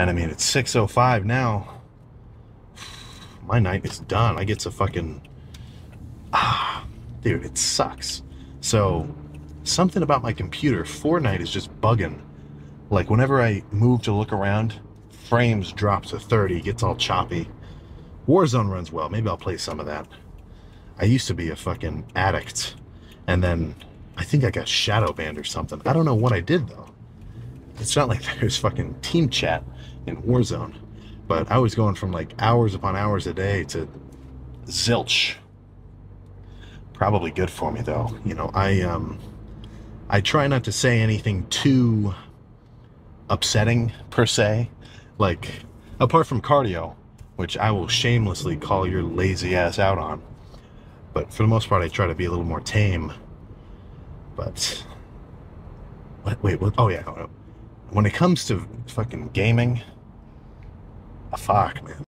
And I mean, it's 6.05 now. My night is done. I get to fucking. Ah, dude, it sucks. So, something about my computer, Fortnite is just bugging. Like, whenever I move to look around, frames drop to 30, gets all choppy. Warzone runs well. Maybe I'll play some of that. I used to be a fucking addict. And then I think I got shadow banned or something. I don't know what I did though. It's not like there's fucking team chat in Warzone. But I was going from like hours upon hours a day to zilch. Probably good for me though. You know, I um I try not to say anything too upsetting per se. Like apart from cardio, which I will shamelessly call your lazy ass out on. But for the most part I try to be a little more tame. But what wait, what oh yeah. When it comes to fucking gaming, a fuck man.